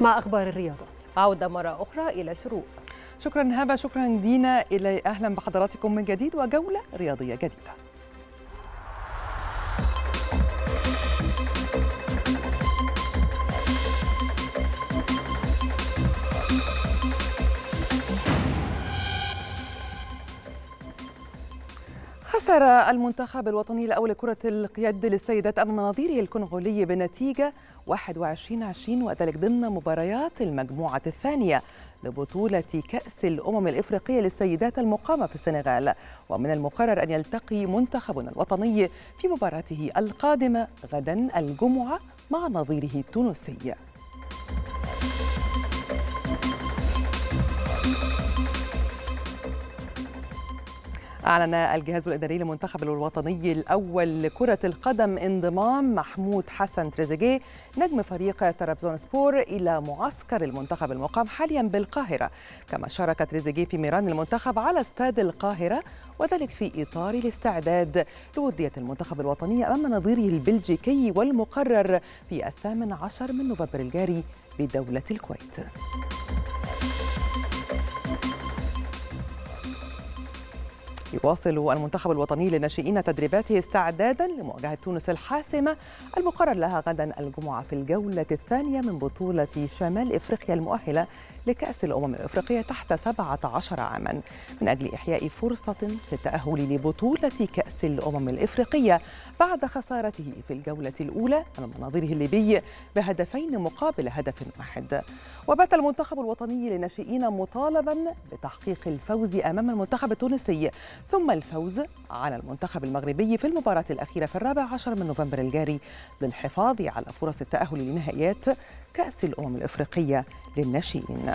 مع أخبار الرياضة. عودة مرة أخرى إلى شروق. شكرا هبة شكرا دينا. إلى أهلا بحضراتكم من جديد وجولة رياضية جديدة. خسر المنتخب الوطني الأول لكرة اليد للسيدات أمام نظيره الكونغولي بنتيجة 21 20 وذلك ضمن مباريات المجموعة الثانية لبطولة كأس الأمم الإفريقية للسيدات المقامة في السنغال. ومن المقرر أن يلتقي منتخبنا الوطني في مباراته القادمة غدا الجمعة مع نظيره التونسي. أعلن الجهاز الإداري للمنتخب الوطني الأول لكرة القدم انضمام محمود حسن تريزيجيه نجم فريق طرابزون سبور إلى معسكر المنتخب المقام حاليا بالقاهرة. كما شارك تريزيجيه في مران المنتخب على استاد القاهرة وذلك في إطار الاستعداد. لودية المنتخب الوطني أمام نظيره البلجيكي والمقرر في الثامن عشر من نوفمبر الجاري بدولة الكويت. يواصل المنتخب الوطني للناشئين تدريباته استعدادا لمواجهة تونس الحاسمة المقرر لها غدا الجمعة في الجولة الثانية من بطولة شمال إفريقيا المؤهلة لكأس الأمم الإفريقية تحت 17 عاما من أجل إحياء فرصة في التأهل لبطولة كأس الأمم الإفريقية بعد خسارته في الجولة الأولى أمام نظيره الليبي بهدفين مقابل هدف واحد. وبات المنتخب الوطني للناشئين مطالبا بتحقيق الفوز أمام المنتخب التونسي ثم الفوز على المنتخب المغربي في المباراة الأخيرة في الرابع عشر من نوفمبر الجاري للحفاظ على فرص التأهل لنهائيات كأس الأمم الإفريقية. للناشئين.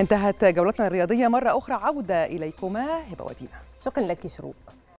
انتهت جولتنا الرياضية مرة أخرى. عودة إليكما. هبة ودينا شكرا لك شروق.